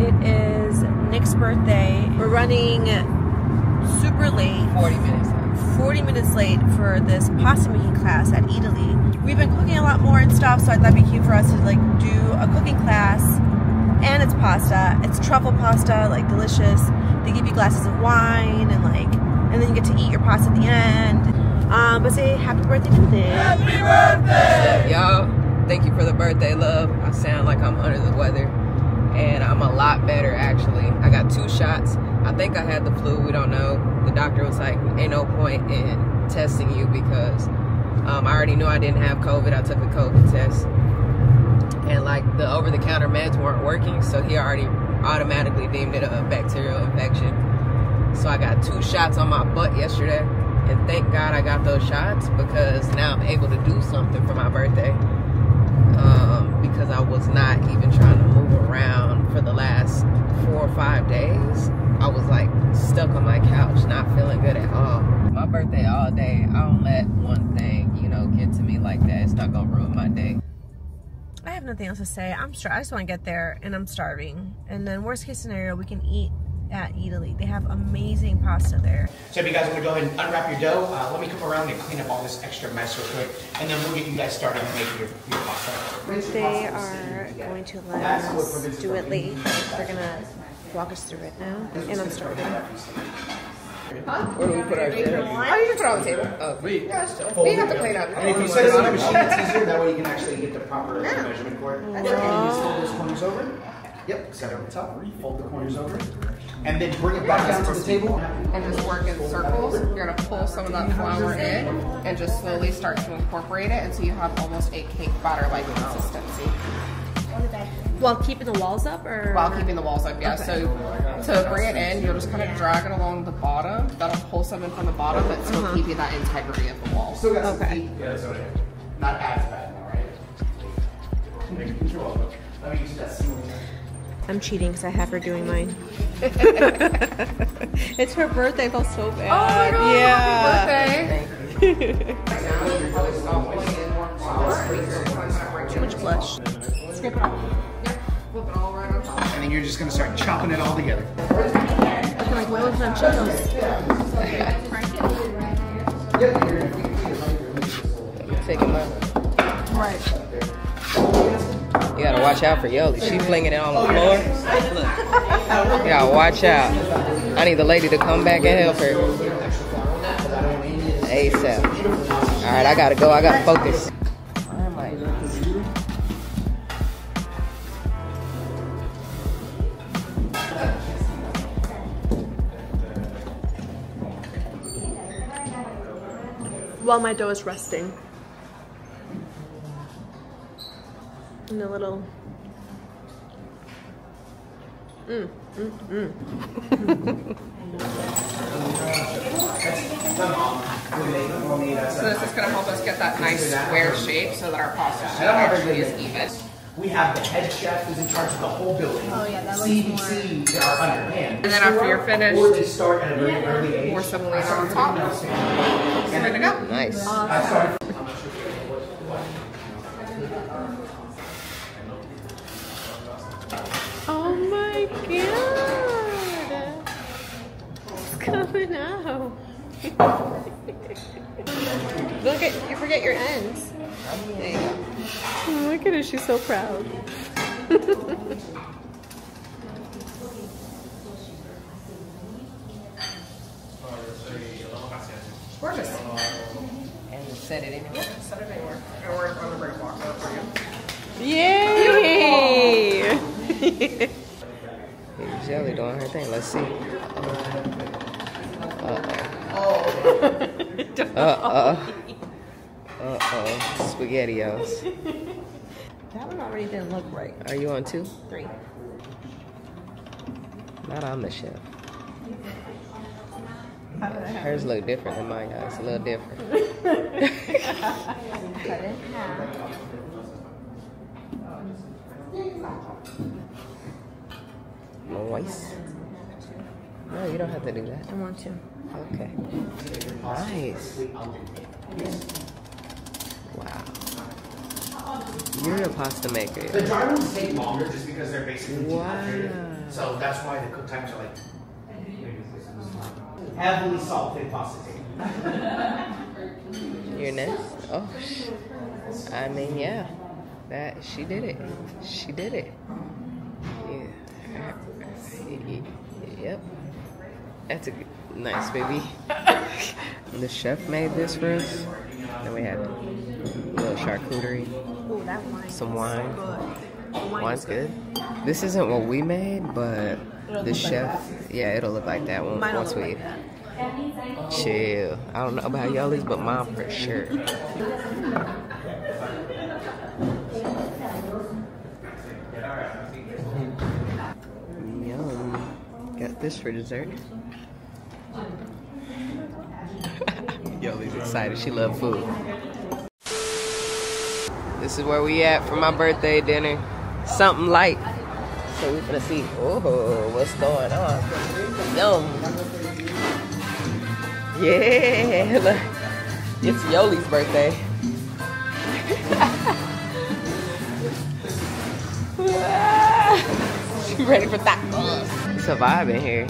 It is Nick's birthday. We're running super late. 40 minutes. 40 minutes late for this pasta making class at Eataly. We've been cooking a lot more and stuff, so I thought it'd be cute for us to like do a cooking class. And it's pasta. It's truffle pasta, like delicious. They give you glasses of wine and like, and then you get to eat your pasta at the end. Um, but say happy birthday to Nick. Happy birthday! Y'all, thank you for the birthday love. I sound like I'm under the weather. And I'm a lot better actually. I got two shots. I think I had the flu, we don't know. The doctor was like, ain't no point in testing you because um, I already knew I didn't have COVID. I took a COVID test. And like the over the counter meds weren't working, so he already automatically deemed it a bacterial infection. So I got two shots on my butt yesterday. And thank God I got those shots because now I'm able to do something for my birthday. Um, because I was not even trying to move around for the last four or five days. I was like stuck on my couch, not feeling good at all. My birthday all day, I don't let one thing, you know, get to me like that. It's not gonna ruin my day. I have nothing else to say. I'm sure I just want to get there and I'm starving. And then worst case scenario, we can eat at Eataly. They have amazing pasta there. So if you guys want to go ahead and unwrap your dough, uh, let me come around and clean up all this extra mess real quick, and then we'll get you guys started making your, your pasta. They are going to let us do it late. They're gonna walk us through it now, and I'm starving. Where do we put our shit? Oh, you just put it on the table. Oh, Yeah, still. Fold We have to clean up. And if you set it on the machine, it's easier. That way you can actually get the proper measurement for it. And you just fold those corners over. Yep, set it on the top. Fold the corners over. And then bring it back down to the table. And just work in circles. You're gonna pull some of that flour in and just slowly start to incorporate it until you have almost a cake batter-like consistency. While keeping the walls up, or While keeping the walls up, yeah. So to bring it in, you'll just kind of drag it along the bottom. That'll pull some in from the bottom, but still uh-huh. keep you that integrity of the wall. Still got some Okay. heat. Yeah, so not as bad now, right? Take control of it. Let me use that ceiling. I'm cheating because I have her doing mine. it's her birthday. I felt so bad. Oh my god! Yeah. Happy birthday! Right now, you're probably stop putting in more flour. Too much blush. Scrape it off. Yep. Flip it all right on top. And then you're just gonna start chopping it all together. Looking like Wheels on Chills. take him out. Right. You gotta watch out for Yoly. She flinging it on the floor. You gotta watch out. I need the lady to come back and help her. ASAP. Alright, I gotta go. I gotta focus. While my dough is resting. In a little. Mm, mm, mm. So this is going to help us get that nice square shape so that our pasta shape actually is even. We have the head chef who's in charge of the whole building. Oh yeah, that CBC are under hand. And then after you're finished, Or they start at a very early age. pour semolina on top. Ready to go. Nice. I It's coming out. Look at you forget your ends. There you go. Oh, look at her, she's so proud. Gorgeous. And set it anywhere. Set it anywhere. And we're going to bring for you. Yay! Hey, Jelly doing her thing. Let's see. Uh-oh. Uh-oh. Uh-oh. SpaghettiOs. that one already didn't look right. Are you on two? Three. Not on the chef. Hers look different than mine, guys. A little different. Cut it in half. Moist. No, you don't have to do that. I want to. Okay. Nice. Wow. You're a pasta maker. The dry ones take longer just because they're basically dehydrated. So that's why the cook times are like heavily salted pasta tape. Your next? Oh, I mean, yeah. That she did it. She did it. Yeah. Yep. That's a good, nice baby. the chef made this for us. Then we had a little charcuterie, Ooh, that wine. some wine. Good. Wine's good. This isn't what we made, but the chef, yeah, it'll look like that one once we like chill. I don't know about y'all's, but mine for sure. Yum. Got this for dessert. Yoly's excited. She love food. This is where we at for my birthday dinner. Something light. So we gonna see. Oh, what's going on? Yum. Yeah, look. It's Yoly's birthday. she ready for tacos. It's a vibe in here.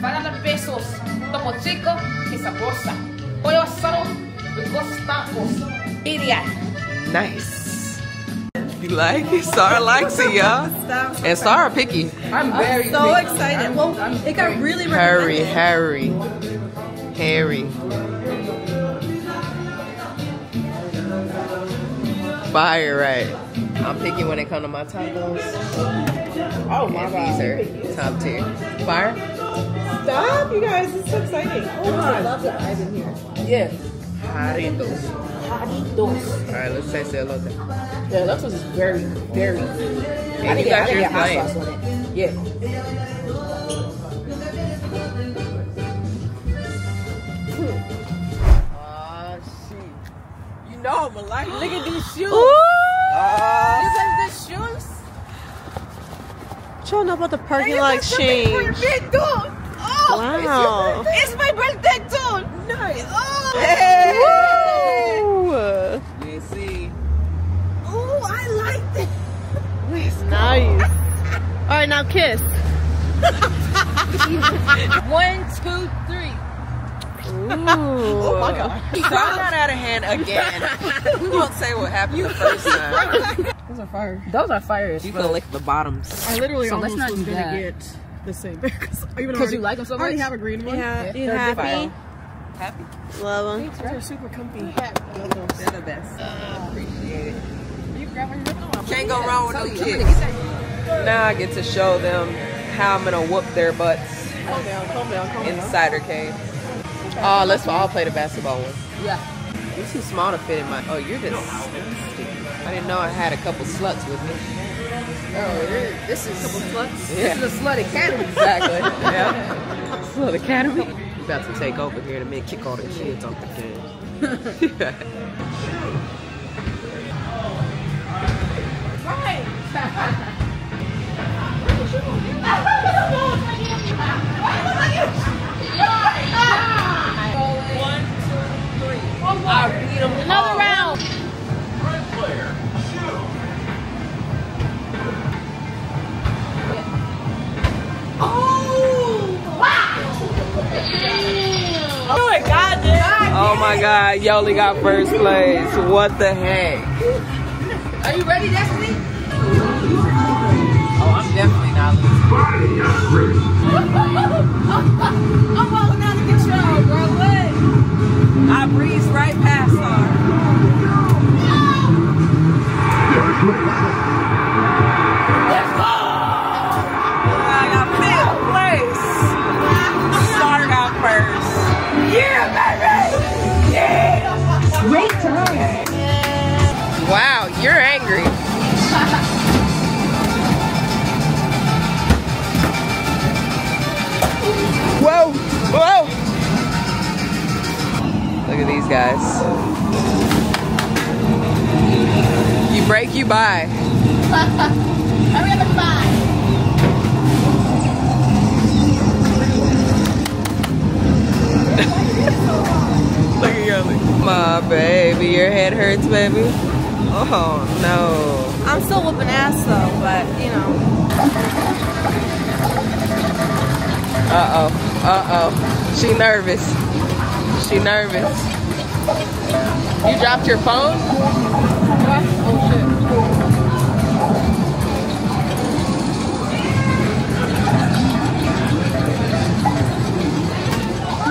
Baño para dar pesos. Topo chico y sabosa. Pollo asado with dos tacos. Idiot. Nice. You like it? Sarah likes it, y'all. And Sarah picky. I'm very So big. excited. Well, it got really Harry. Harry, Harry. Fire, right? I'm picky when it comes to my tacos. Oh my And these are top tier. Fire? Stop, you guys. It's so exciting. Oh, I love that I've been here. Yeah. Jarritos. Jarritos. All right, let's taste the elote. Yeah, that was very, very good. And you got yours plain. on it. Yeah. Oh, shit. You know I'm a alive. Look at these shoes. Ah. These are the shoes. Y'all know about the parking lot exchange. Birthday, dude. Oh, Wow. It's my birthday too. Nice. Oh. Ooh. You see. Oh, I like this. Nice. All right, now kiss. One, two, three. Ooh. oh my God. He got that out of hand again. we won't say what happened the first time. Those are fire. Those are fire as You can lick the bottoms. I literally So let's almost not was do gonna that. get the same because Because you like them so I already have a green one. Yeah, Yeah, you happy? Happy? Love them. They're super comfy. They're the best. Uh, appreciate it. You grab one, you're like, oh, Can't go wrong with them kids. Now I get to show them how I'm gonna whoop their butts calm down, calm down, calm down. inside her cave. Oh, let's all play the basketball one. Yeah. You're too small to fit in my. Oh, you're disgusting. I didn't know I had a couple sluts with me. Oh, this is couple sluts. Yeah. This is a slut academy. Exactly. yeah. Slut Academy. You about to take over here in a minute, kick all the kids off the game. Another Yoly got first place. What the heck? Are you ready, Destiny? Guys. You break, you buy. Hurry up and five. Look at Yoly. My baby, your head hurts, baby. Oh no. I'm still whooping ass though, but you know. Uh oh. Uh oh. She nervous. She nervous. You dropped your phone? Oh shit.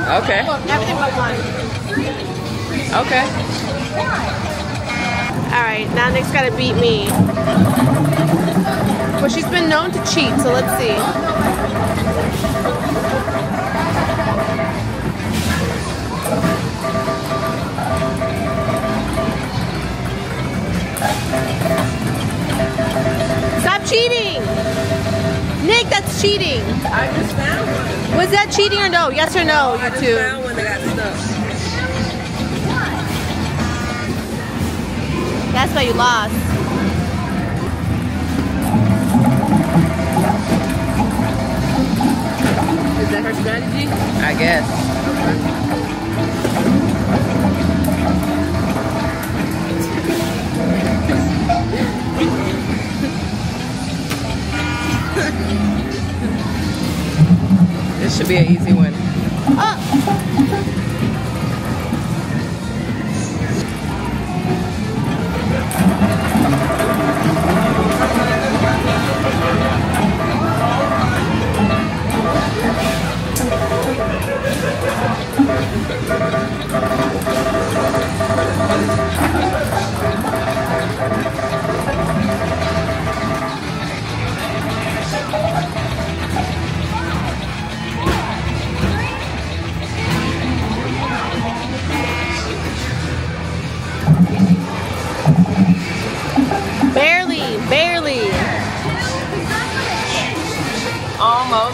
Okay. But. Okay. Alright, now Nick's gotta beat me. Well, she's been known to cheat, so let's see. Cheating! Nick, that's cheating. I just found one. Was that cheating or no? Yes or no, I you just two? found one that got stuck. That's why you lost. Is that her strategy? I guess. this be an easy one. Barely, uh,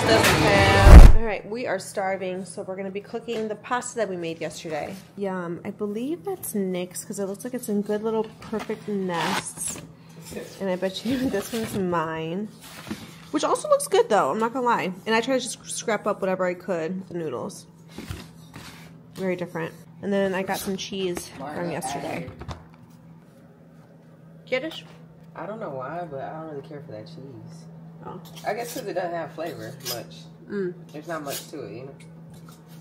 doesn't count. All right, we are starving, so we're gonna be cooking the pasta that we made yesterday. Yum. I believe that's Nick's because it looks like it's in good little perfect nests. And I bet you this one's mine. Which also looks good though, I'm not gonna lie. And I tried to just scrap up whatever I could, the noodles. Very different. And then I got some cheese from yesterday. Kiddish? I don't know why, but I don't really care for that cheese. Oh. I guess because it doesn't have flavor much. Mm. There's not much to it, you know.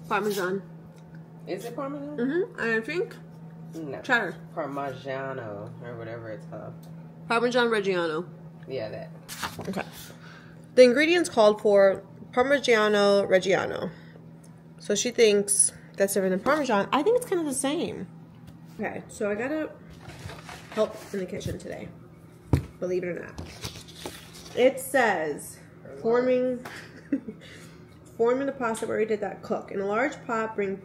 Parmesan. Is it Parmesan? Mm-hmm. I think No. cheddar. Parmigiano or whatever it's called. Parmesan Reggiano. Yeah, that. Okay. The ingredients called for Parmigiano Reggiano. So she thinks that's different than Parmesan. I think it's kind of the same. Okay, so I gotta help in the kitchen today. Believe it or not. It says forming forming the pasta did that cook. In a large pot, bring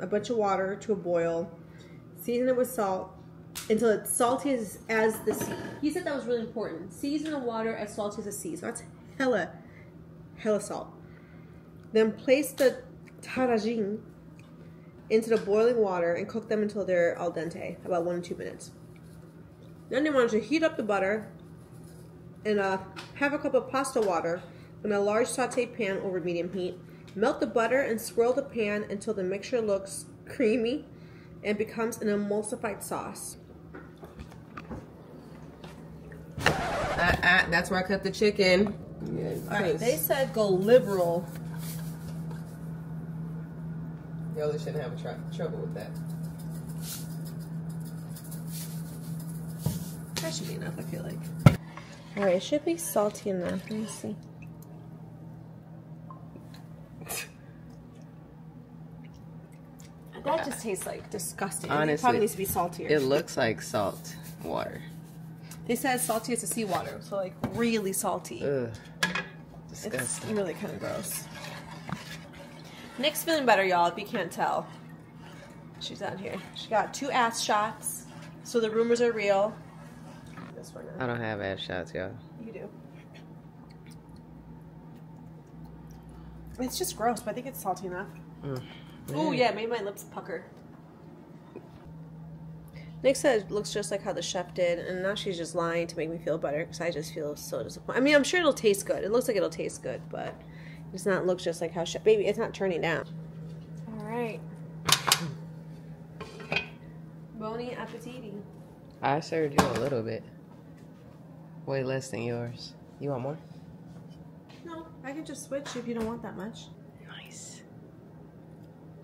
a bunch of water to a boil. Season it with salt until it's salty as, as the sea. He said that was really important. Season the water as salty as the sea. So that's hella, hella salt. Then place the tajarin into the boiling water and cook them until they're al dente, about one to two minutes. Then they want to heat up the butter and uh, have a cup of pasta water in a large saute pan over medium heat. Melt the butter and swirl the pan until the mixture looks creamy and becomes an emulsified sauce. Uh, uh, that's where I cut the chicken. Alright, they said go liberal. Yola shouldn't have a tr- trouble with that. That should be enough, I feel like. Alright, it should be salty enough. Let me see. That just tastes like disgusting. it Honestly, probably needs to be saltier. It looks like salt water. they said salty as the seawater, so like really salty. Ugh. It's Disgusting. really kind of gross. Nick's feeling better, y'all, if you can't tell. She's out here. She got two ass shots, so the rumors are real. This one. I don't have ass shots, y'all. You do. It's just gross, but I think it's salty enough. Mm. Oh yeah, it made my lips pucker. Nick said it looks just like how the chef did, and now she's just lying to make me feel better because I just feel so disappointed. I mean, I'm sure it'll taste good. It looks like it'll taste good, but it does not look just like how chef. Baby, it's not turning down. All right. Boni appetiti. I served you a little bit. Way less than yours. You want more? No, I can just switch if you don't want that much. Nice.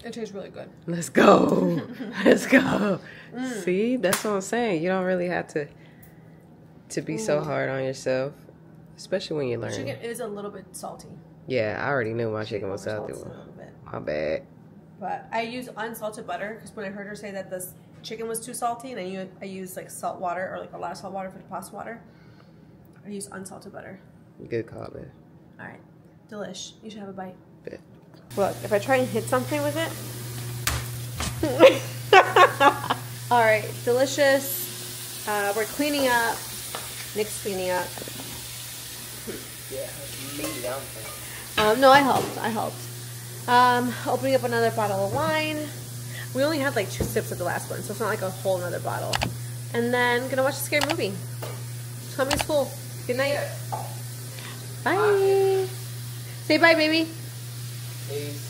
It tastes really good. Let's go. Let's go. Mm. See, that's what I'm saying. You don't really have to to be so mm. hard on yourself, especially when you're learning. Chicken is a little bit salty. Yeah, I already knew my chicken was salty. a little bit. My bad. But I use unsalted butter because when I heard her say that this chicken was too salty, and I use I use like salt water or like a lot of salt water for the pasta water. I use unsalted butter. Good call, babe. All right, delish. You should have a bite. Bet. Look, if I try and hit something with it. All right, delicious. Uh, we're cleaning up. Nick's cleaning up. Yeah, me, Um, no, I helped. I helped. Um, opening up another bottle of wine. We only had like two sips of the last one, so it's not like a whole another bottle. And then gonna watch a scary movie. Tommy's full. Good night. Bye. Say bye, baby. Peace.